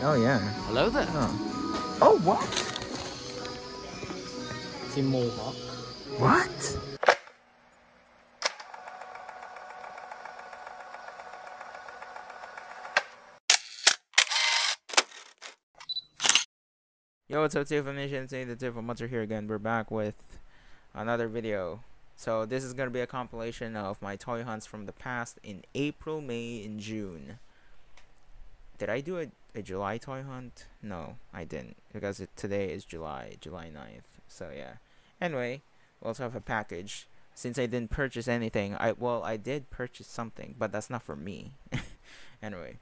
Oh yeah. Hello there. Oh. Oh what? Si Mohawk. What? Yo, what's up, TFM Nation? Today, the TFM Monster here again. We're back with another video. So, this is going to be a compilation of my toy hunts from the past in April, May, and June. Did I do a, a July toy hunt? No, I didn't. Because it, today is July, July 9th. So, yeah. Anyway, we also have a package. Since I didn't purchase anything, I well, I did purchase something, but that's not for me. anyway,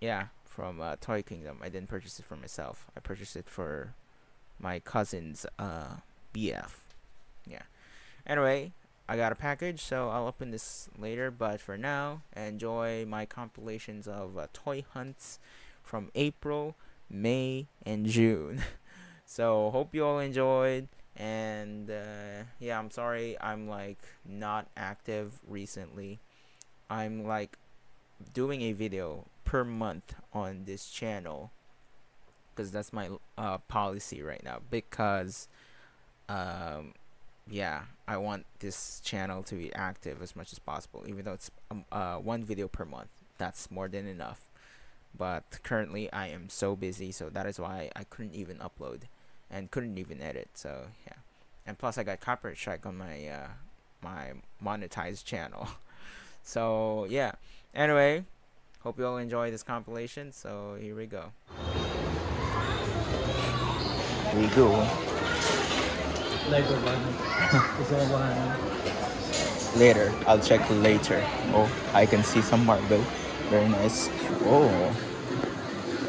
yeah, from uh, Toy Kingdom. I didn't purchase it for myself. I purchased it for my cousin's uh, BF. Yeah. Anyway, I got a package, so I'll open this later. But for now, enjoy my compilations of uh, toy hunts from April, May, and June. so hope you all enjoyed. And uh, yeah, I'm sorry I'm like not active recently. I'm like doing a video per month on this channel because that's my uh, policy right now because um, yeah i want this channel to be active as much as possible even though it's um, uh, one video per month that's more than enough but currently i am so busy so that is why i couldn't even upload and couldn't even edit so yeah and plus i got copyright strike on my uh, my monetized channel so yeah anyway Hope you all enjoy this compilation. So here we go. Here we go. Lego one. Mo ba ano? Later. I'll check later. Oh, I can see some Marvel. Very nice. Oh,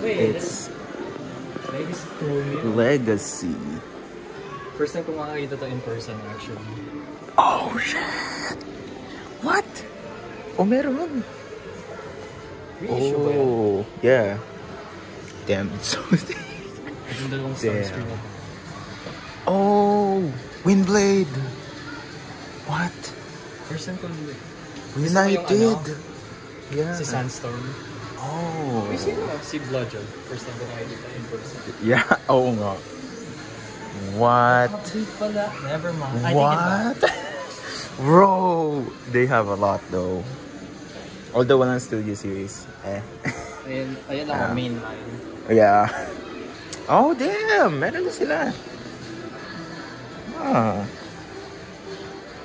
Wait, it's Legacy. Legacy. First time ko makakita to in person actually. Oh shit! What? Oh, meron. Reissue? Oh, yeah. Damn, it's so dalawang Damn. Starscream oh. Oh, Windblade. What? First time ko yung United. ano? Yeah. si Sandstorm. Oh. May sino? Si Bludgeon. First time ko nakikita in person. Yeah, oo nga. What? Update pala. Never mind. I take it back. What? Bro, they have a lot though. Although walang studio series. Eh. Ayun, ayun ako, Ah. main line. Yeah. Oh, damn! Meron na sila. Ah.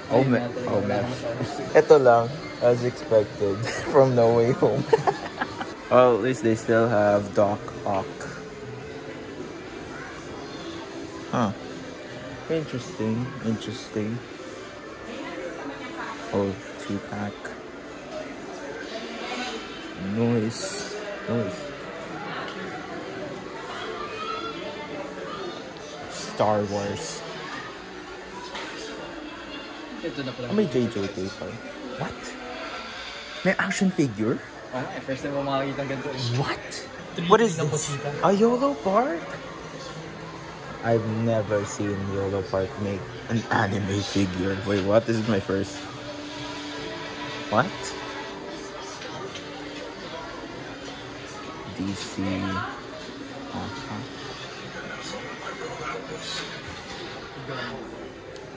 Oh, Ayun man. Oh, man. naman. Ito lang, as expected, from No Way Home. well, at least they still have Doc Ock. Huh. Interesting, interesting. Oh, two-pack. Noise. Noise. Star Wars. Ito na pala. Oh, may JJK pa. What? May action figure? Oo nga, eh, first time ko makakita ganito. What? 3D What is this? A YOLO Park? I've never seen YOLO Park make an anime figure. Wait, what? This is my first. What? DC. Uh-huh.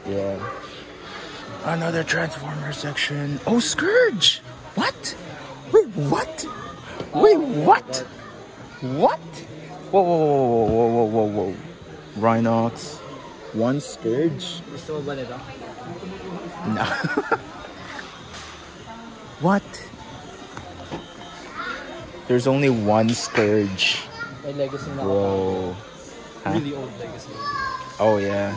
Yeah. Another Transformer section. Oh, Scourge! What? Wait, what? Wait, what? What? Whoa, whoa, whoa, whoa, whoa, whoa, whoa. Rhinox. One Scourge? Gusto mo ba nito? No. what? There's only one Scourge. May legacy na Whoa. Huh? Really old legacy. Oh, yeah.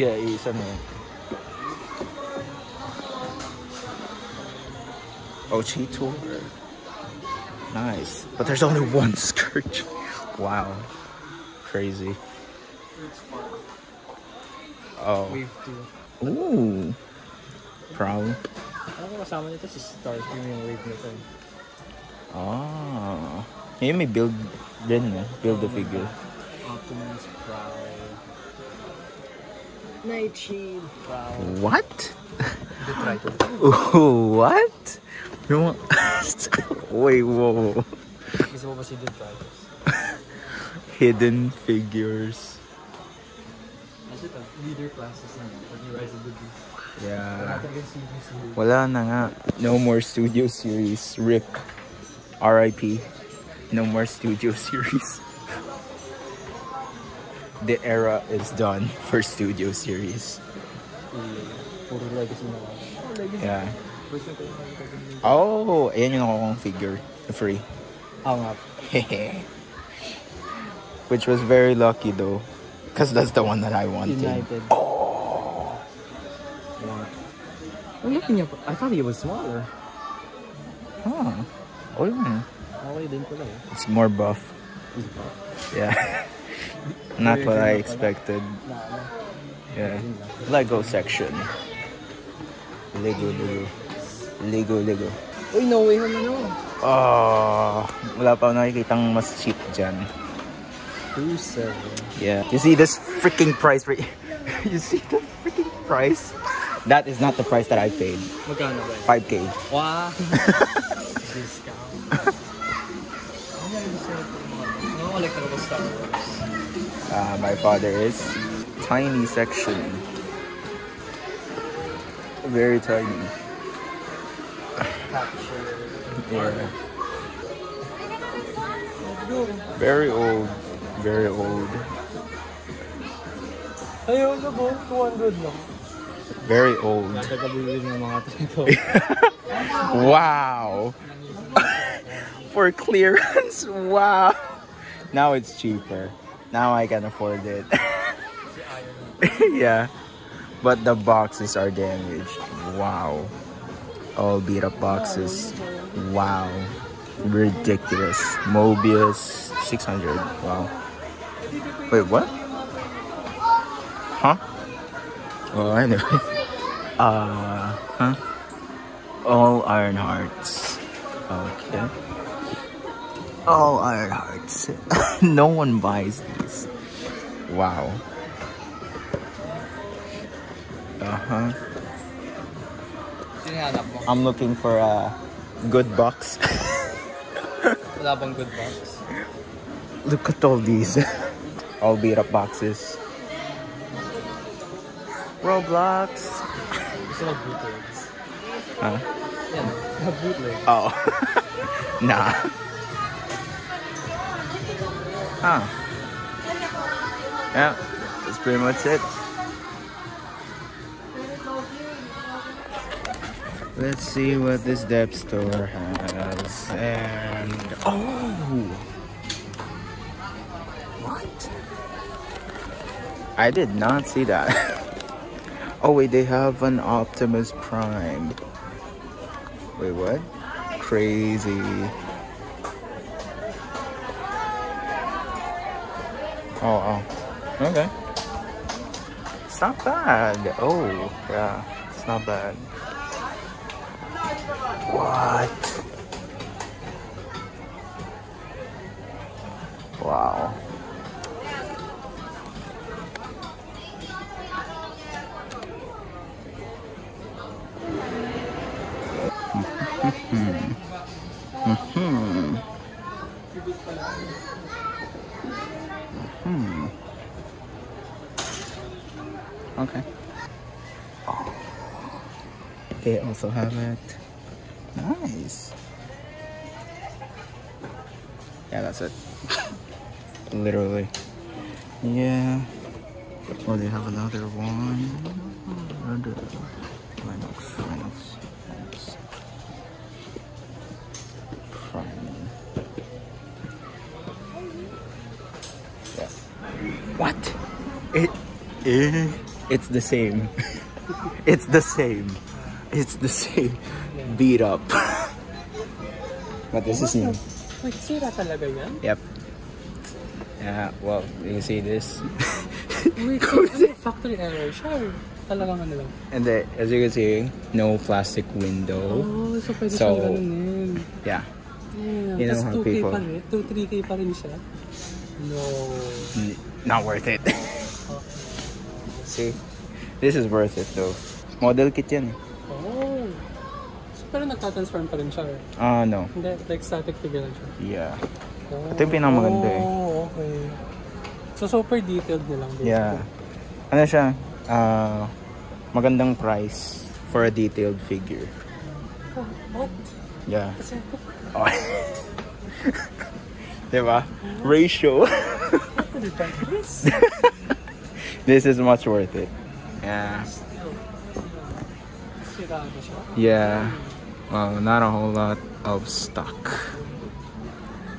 yeah, it is anyway. Oh, Cheetor. Nice. But there's only one Scourge. wow. Crazy. Oh. Ooh. Problem. kasama This is Stars Premium Wave na to. Ah. Ngayon may build din eh. Build the figure. Optimus Prime. 19. Wow. What? what? You want... Wait, whoa. Kasi po kasi did try this. Hidden figures. Kasi pag leader classes na yan, pag you rise of the beast. Yeah. Wala na nga. No more studio series. RIP. RIP. No more studio series. The era is done for studio series. Puro legacy na lang. Oh. Yeah. First na tayo nakita ko yun. Oh, ayan yung nakuha kong figure. Free. Oo nga. Which was very lucky though. Because that's the one that I wanted. United. Oh. Yeah. Niya. pa- I thought he was smaller. Huh. Oh, yun. Okay din pala eh. It's more buff. He's buff. Yeah. Not what I expected. Yeah. Lego section. Lego, Lego. Lego, Lego. Uy, no way home ano. Oh, ah, wala pa nakikitang mas cheap dyan. 2-7. Yeah. You see this freaking price right You see the freaking price? That is not the price that I paid. Magkano ba yun? 5k. Wow! Discount. Ano yung gusto ko? Nakakolekta ko ba Star Wars? Uh, my father is tiny section. Very tiny. Yeah. Very old. Very old. Ayun na 200 lang. Very old. Gagabili ng mga tito. Wow. For clearance. Wow. Now it's cheaper. Now I can afford it. yeah. But the boxes are damaged. Wow. All beat up boxes. Wow. Ridiculous. Mobius 600. Wow. Wait, what? Huh? I know. Uh, huh? All Iron Hearts. Okay. All Iron Hearts. no one buys these. Wow. Uh huh. I'm looking for a good box. Wala bang good box? Look at all these. all beat up boxes. Roblox. Gusto mag bootlegs. Huh? Yan, bootleg. Oh. nah. Huh. Yeah, that's pretty much it. Let's see what this depth store has. And oh, what? I did not see that. oh wait, they have an Optimus Prime. Wait, what? Crazy. Oh, oh. Okay. It's not bad. Oh, yeah. It's not bad. What? Also have it. Nice. Yeah, that's it. Literally. Yeah. Oh, they have another one. Another. Linux, Linux, Linux. Prime. Yeah. What? It, eh, it's the same. it's the same. It's the same. Beat up. but this is new. Wait, sira talaga yan? Yep. Yeah, well, you can see this. Wait, so, factory error siya? Talagang ano lang? and the, as you can see, no plastic window. Oh, so pwede So, siyang ganunin. Yeah. Damn. you know how 2K people- pa rin? 2, 3K pa rin siya? No. Not worth it. see? This is worth it though. Model kit yan eh. Pero nagtatransform pa rin siya. eh. Ah, no. Hindi, like static figure lang siya. Yeah. Oh, Ito yung pinakamaganda eh. Oh, okay. So, super detailed nilang basically. Yeah. Ano siya? Ah, magandang price for a detailed figure. Oh, what? Yeah. Kasi ito, Oh. diba? Ratio. this is much worth it. Yeah. Yeah. Well, not a whole lot of stock.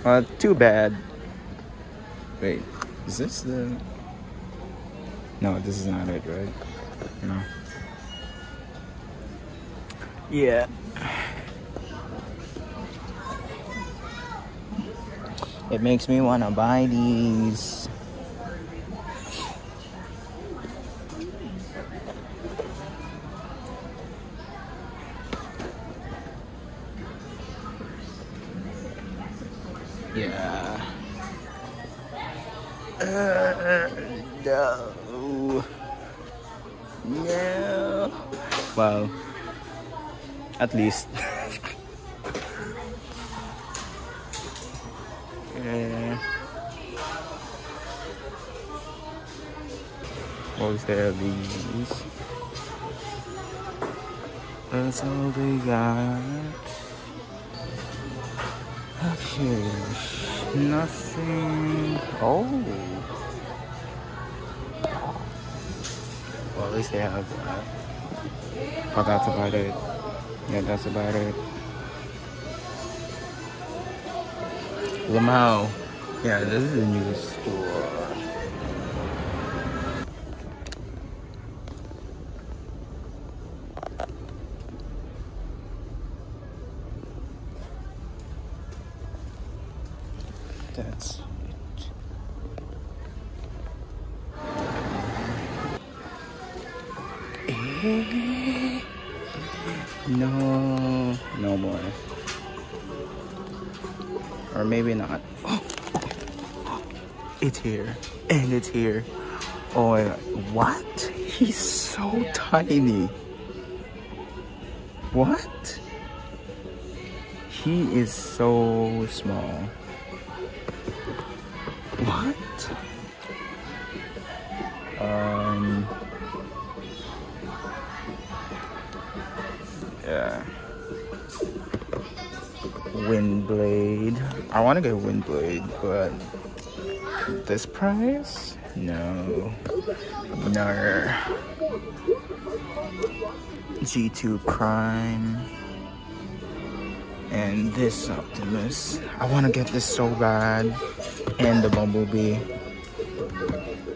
Uh, too bad. Wait, is this the? No, this is not it, right? No. Yeah. It makes me wanna buy these. At least. Eh. What was there? These. That's all they got. Okay. Nothing. Oh. Well, at least they have that. That's about it. Yeah, that's about it. Lamau. Yeah, this is a new store. Or maybe not. It's here. And it's here. Oh. What? He's so tiny. What? He is so small. Want to get Windblade, but this price? No. No. G2 Prime. And this Optimus. I want to get this so bad. And the Bumblebee.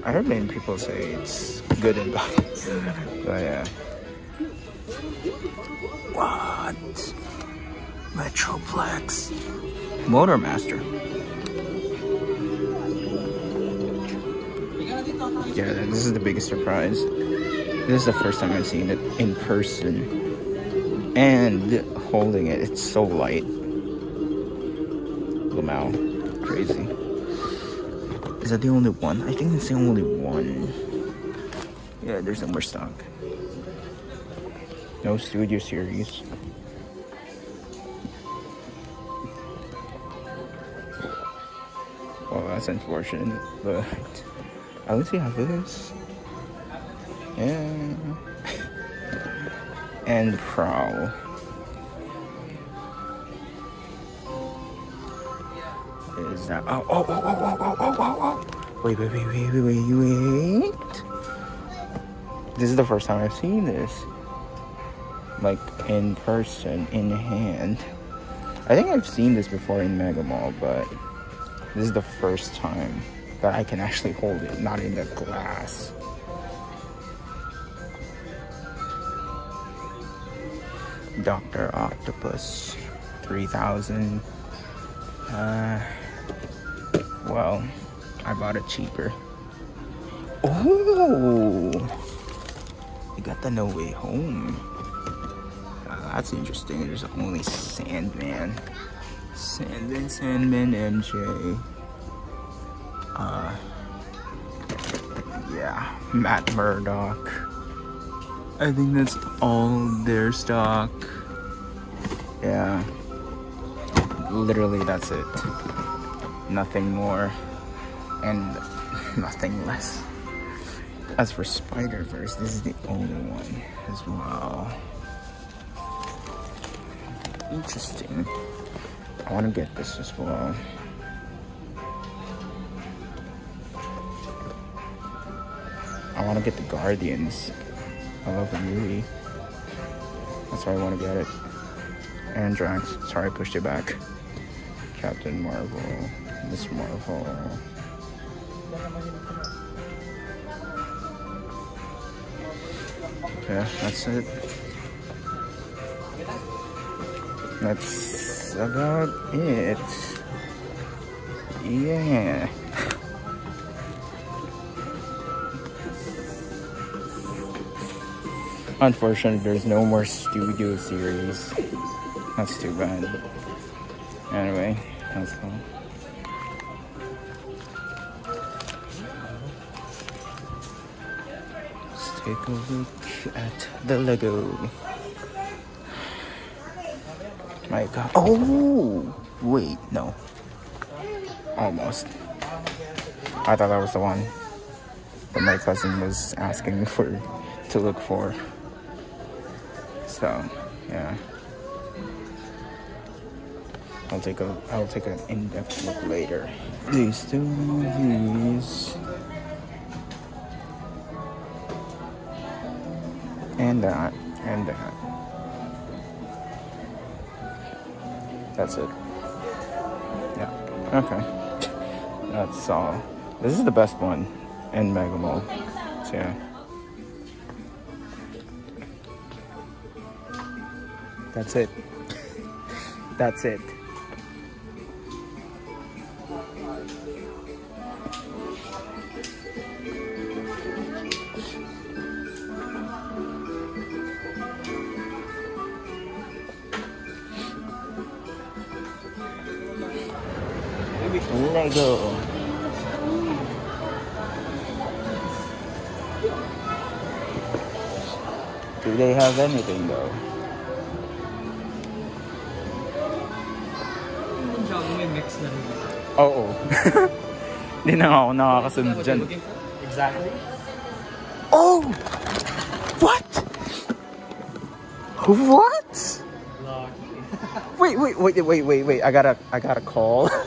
I heard many people say it's good and bad. but yeah. Metroplex. Motormaster. Yeah, this is the biggest surprise. This is the first time I've seen it in person. And holding it, it's so light. Lamau. Crazy. Is that the only one? I think it's the only one. Yeah, there's no more stock. No studio series. that's unfortunate, but at least we have this. Yeah. and prowl. Is that? Oh, oh, oh, oh, oh, oh, oh, oh, oh, Wait, wait, wait, wait, wait, wait, wait. This is the first time I've seen this. Like, in person, in hand. I think I've seen this before in Mega Mall, but this is the first time that I can actually hold it, not in the glass. Dr. Octopus 3000. Uh, well, I bought it cheaper. Oh! You got the No Way Home. Uh, that's interesting. There's only Sandman. Sandman, Sandman, MJ. Uh, yeah, Matt Murdock. I think that's all their stock. Yeah. Literally, that's it. Nothing more and nothing less. As for Spider Verse, this is the only one as well. Interesting. I want to get this as well. I want to get the Guardians. I love the movie. That's why I want to get it. And Drax. Sorry, I pushed it back. Captain Marvel. Miss Marvel. Yeah, that's it. That's about it. Yeah. Unfortunately, there's no more studio series. That's too bad. Anyway, that's all. Let's take a look at the Lego. Oh! Wait, no. Almost. I thought that was the one that my cousin was asking for to look for. So, yeah. I'll take a I'll take an in-depth look later. These two movies. And that. And that. That's it. Yeah. Okay. That's all. This is the best one in Mega Mall. So yeah. That's it. That's it. Lego. Do they have anything though? Yung job may mix na rin. Oo. Hindi na ako nakakasunod dyan. you're looking for? Exactly. Oh! What? What? Lucky. Wait, wait, wait, wait, wait, wait. I got a, I got a call.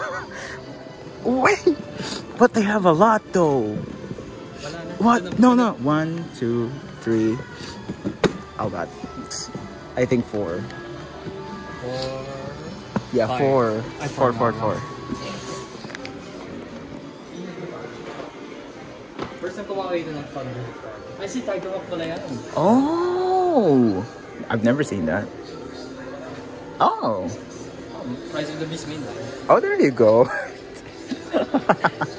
wait, but they have a lot though. What? No, no. One, two, three. Oh God. I think four. Four. Yeah, Five. four. Ay, Four, four, four, four. First time ko ng Thunder. Ay, si Tiger Rock pala yan. Oh, I've never seen that. Oh, oh Rise of the Beast main oh, there you go.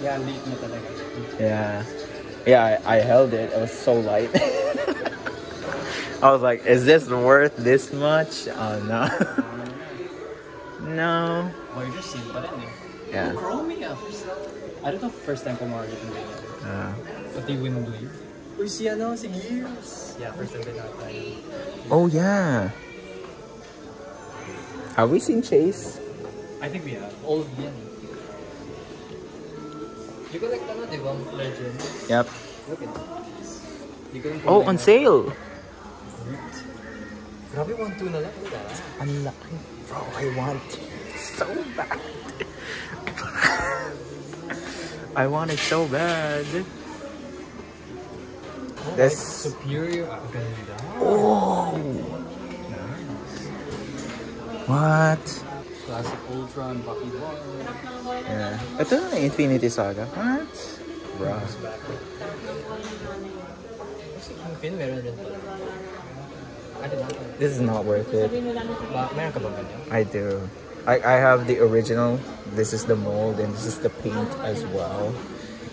Yeah, late na talaga. Yeah. Yeah, I, I held it. It was so light. I was like, is this worth this much? Oh, no. no. Oh, you're just seeing pa rin eh. Yeah. Chromia. First, I don't know first time ko makakita ng ganyan. Uh, Pati Windblade. Uy, si ano, si Gears. Yeah, first time din nakita oh, yeah. Have we seen Chase? I think we have. All of them. You collect ano, di ba? Legend. Yep. Look at can Oh, on sale. Grabe, 1-2 na lang. Wala. Unlucky. Bro, I want it so bad. I want it so bad. Oh, This- superior. Ah, ganda. Oh. What? Classic Ultron, Bucky Barnes. Yeah. Ito na Infinity Saga. What? Bro. Kasi Kingpin, meron din pala. I did not know. This is not worth it. Meron ka ba ganyan? I do. I, I have the original. This is the mold and this is the paint as well.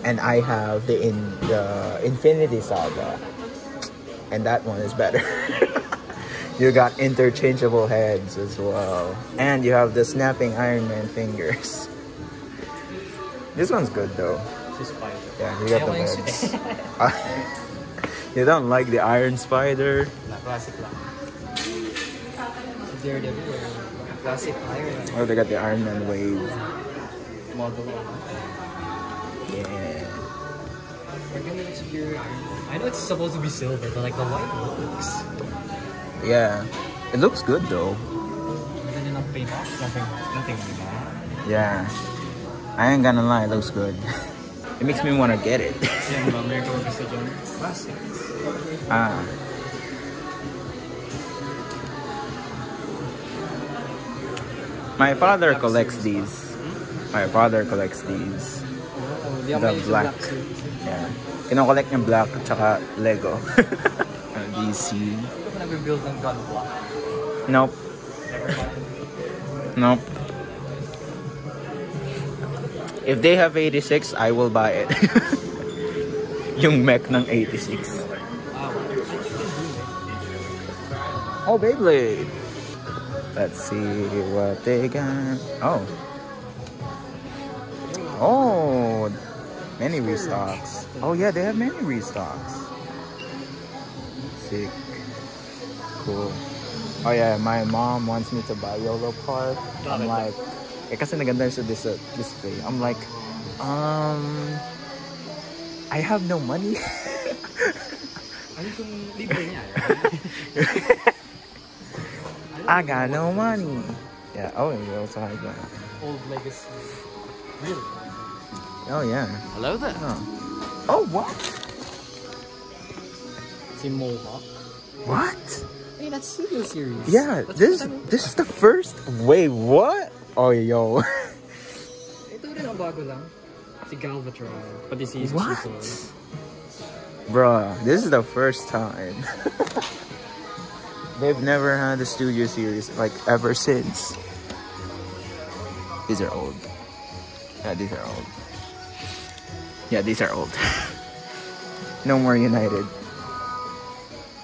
And I have the in the Infinity Saga. And that one is better. you got interchangeable heads as well. And you have the snapping Iron Man fingers. This one's good though. Spider. Yeah, you got the Ayaw ko yung heads. you don't like the Iron Spider? Classic lang. Si Daredevil, classic Iron Oh, they got the Iron Man wave. model. Yeah. We're gonna explore I know it's supposed to be silver, but like the white looks. Yeah. It looks good though. Maganda ng paint off. Nothing, nothing like that. Yeah. I ain't gonna lie, it looks good. it makes me wanna get it. Yan ba, meron ka ba gusto dyan? Classics. ah. My father collects these. My father collects these. The black. Yeah. Kinokollect niya black at saka Lego. Uh, DC. Hindi ko pa nag-build ng gun block. Nope. Never. Nope. If they have 86, I will buy it. Yung mech ng 86. Oh, Beyblade. Let's see what they got. Oh. Oh. Many restocks. Oh, yeah, they have many restocks. Sick. Cool. Oh, yeah, my mom wants me to buy YOLO Park. I'm like, eh, kasi naganda sa dis display. I'm like, um, I have no money. Ano itong libre niya? I got no money. Yeah. Oh, you also have that. Old legacy. Really? Oh yeah. Hello there. Oh. Oh what? Si Mohawk. What? That's Studio Series. Yeah. This this is the first. Wait. What? Oh yo. Ito rin ang bago lang. Si Galvatron. Pati si What? Bruh, this is the first time. They've never had a studio series like ever since. These are old. Yeah, these are old. Yeah, these are old. no more United.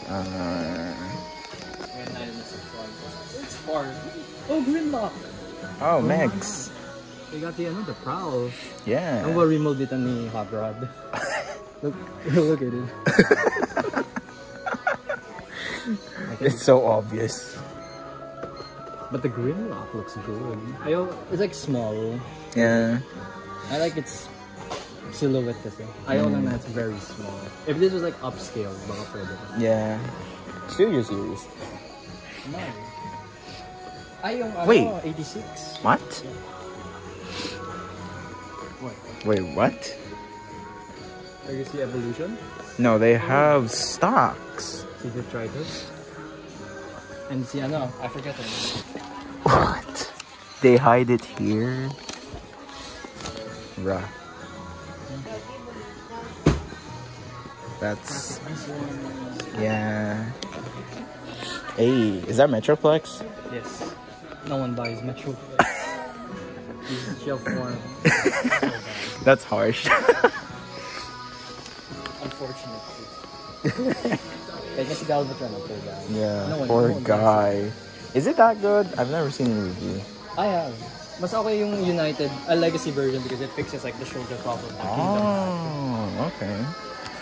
Uh, Oh, Grimlock! oh, Megs. We got the, ano, the Prowl. Yeah. Ang remote dito ni Hot Rod? look, look at it. It's so obvious. But the Grimlock looks good. Ayo, it's like small. Yeah. I like its silhouette kasi. Ayaw lang na it's very small. If this was like upscale, baka pwede. Yeah. Studio series. Man. Ay, yung ano, Wait. 86. What? What? Wait, what? Legacy Evolution? No, they have stocks. Si Detritus? And si ano, I forget the name. What? They hide it here? Bruh. That's yeah. Hey, is that Metroplex? Yes. No one buys Metro. He's shelf form. That's harsh. Unfortunately. Kaya kasi Galvatron ang poor guy. yeah, No one- poor no one guy. Is it that good? I've never seen a review. I have. Mas okay yung United, a legacy version because it fixes like the shoulder problem. Oh, okay.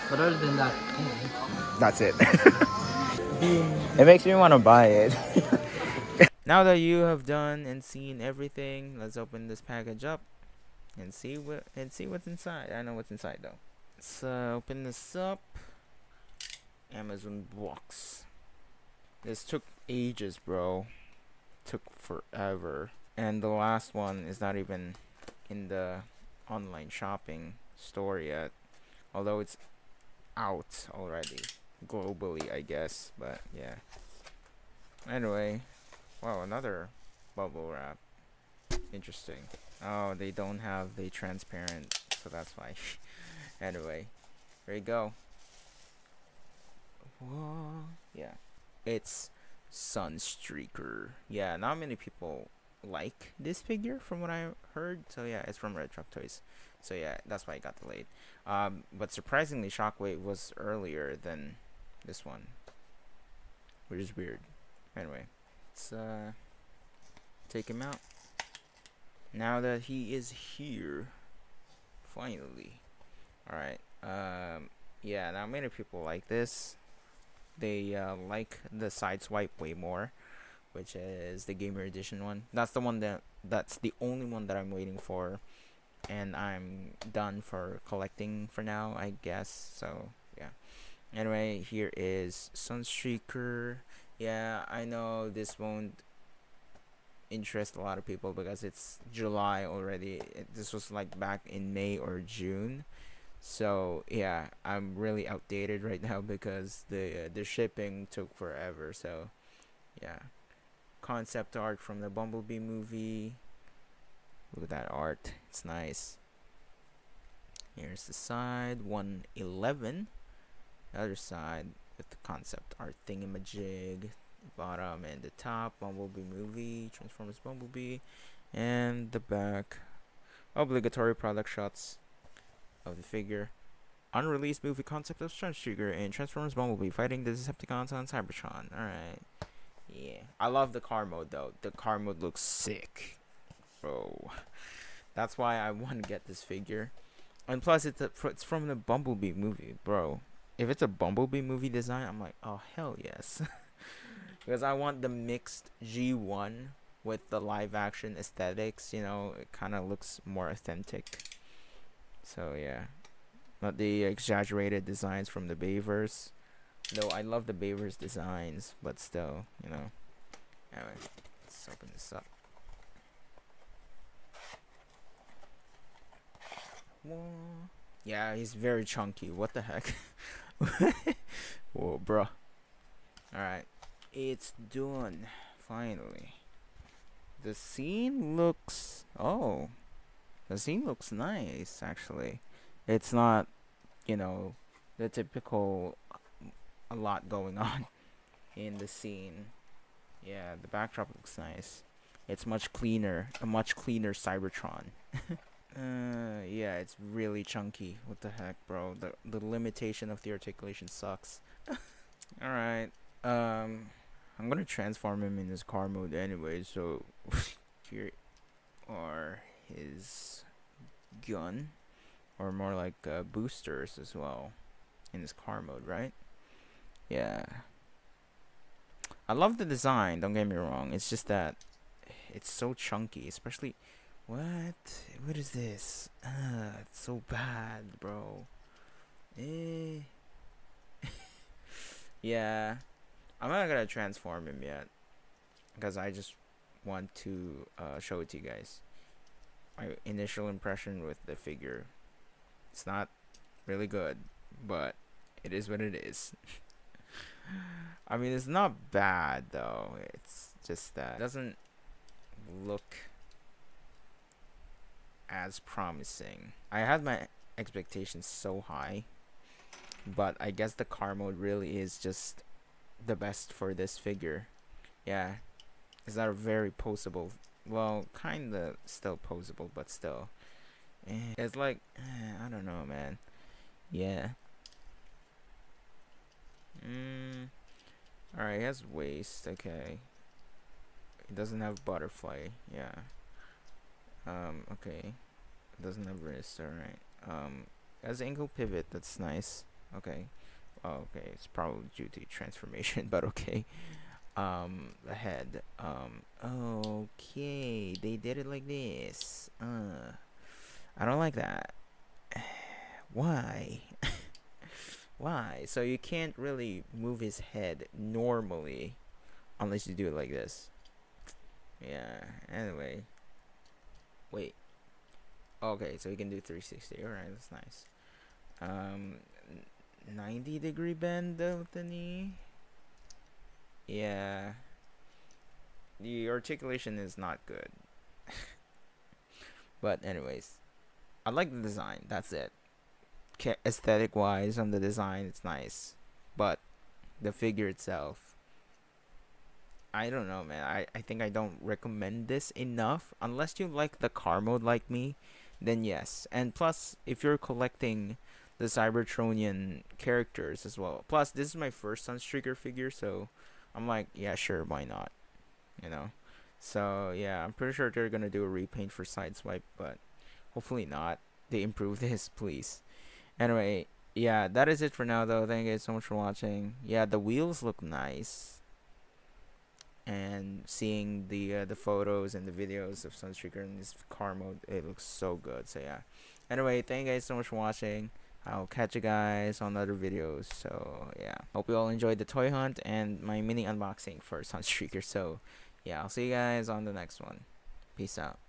But other than that, That's it. It makes me want to buy it. Now that you have done and seen everything, let's open this package up and see what and see what's inside. I know what's inside though. Let's open this up. Amazon box. This took ages, bro. Took forever. And the last one is not even in the online shopping store yet. Although it's out already globally, I guess. But yeah. Anyway, wow, another bubble wrap. Interesting. Oh, they don't have the transparent, so that's why. anyway, there you go. Whoa, yeah, it's Sunstreaker. Yeah, not many people like this figure from what I heard. So yeah, it's from Red Truck Toys. So yeah, that's why it got delayed. Um, but surprisingly, Shockwave was earlier than this one, which is weird. Anyway, let's uh, take him out. Now that he is here, finally. All right. Um, yeah, now many people like this. They uh, like the Sideswipe way more, which is the gamer edition one. That's the one that that's the only one that I'm waiting for, and I'm done for collecting for now, I guess. So yeah. Anyway, here is Sunstreaker. Yeah, I know this won't interest a lot of people because it's July already. This was like back in May or June. So yeah, I'm really outdated right now because the uh, the shipping took forever. So yeah, concept art from the Bumblebee movie. Look at that art. It's nice. Here's the side 111. The other side with the concept art thingamajig bottom and the top bumblebee movie transformers bumblebee and the back obligatory product shots of the figure unreleased movie concept of Sunstreaker and Transformers Bumblebee fighting the Decepticons on Cybertron. Alright. Yeah. I love the car mode though. The car mode looks sick. Bro. That's why I want to get this figure. And plus it's a, it's from the Bumblebee movie, bro. If it's a Bumblebee movie design, I'm like, oh hell yes. because I want the mixed G1 with the live action aesthetics. You know, it kind of looks more authentic. So yeah, not the exaggerated designs from the Bayverse. Though I love the Bayverse designs, but still, you know. Anyway, let's open this up. Yeah, he's very chunky. What the heck? Whoa, bro. Alright. It's done. Finally. The scene looks... Oh. The scene looks nice, actually. It's not, you know, the typical... A lot going on in the scene. Yeah, the backdrop looks nice. It's much cleaner. A much cleaner Cybertron. uh, yeah, it's really chunky. What the heck, bro? The, the limitation of the articulation sucks. Alright. Um... I'm gonna transform him in his car mode anyway, so here are his gun, or more like uh, boosters as well, in his car mode, right? Yeah. I love the design, don't get me wrong, it's just that it's so chunky, especially, what? What is this? Uh, it's so bad, bro. Eh. yeah. I'm not gonna transform him yet because I just want to uh, show it to you guys. My initial impression with the figure. It's not really good, but it is what it is. I mean, it's not bad though. It's just that it doesn't look as promising. I had my expectations so high, but I guess the car mode really is just the best for this figure. Yeah, is that a very posable? Well, kinda still posable, but still. Eh, it's like eh, I don't know, man. Yeah. Mm. All right, he has waist. Okay. He doesn't have butterfly. Yeah. Um. Okay. Doesn't have wrist. All right. Um. Has ankle pivot. That's nice. Okay. Oh, okay, it's probably due to transformation, but okay. Um, the head. Um, okay, they did it like this. Uh, I don't like that. Why? Why? So you can't really move his head normally unless you do it like this. Yeah, anyway. Wait. Okay, so you can do 360. Alright, that's nice. Um, 90 degree bend of the knee. Yeah. The articulation is not good. but anyways, I like the design. That's it. Aesthetic wise on the design, it's nice. But the figure itself, I don't know, man. I, I think I don't recommend this enough. Unless you like the car mode like me, then yes. And plus, if you're collecting the Cybertronian characters as well. Plus, this is my first Sunstreaker figure, so I'm like, yeah, sure, why not? You know? So, yeah, I'm pretty sure they're gonna do a repaint for Sideswipe, but hopefully not. They improve this, please. Anyway, yeah, that is it for now though. Thank you guys so much for watching. Yeah, the wheels look nice. And seeing the uh, the photos and the videos of Sunstreaker in this car mode, it looks so good. So yeah. Anyway, thank you guys so much for watching. I'll catch you guys on other videos. So yeah, hope you all enjoyed the toy hunt and my mini unboxing for Sunstreaker. So yeah, I'll see you guys on the next one. Peace out.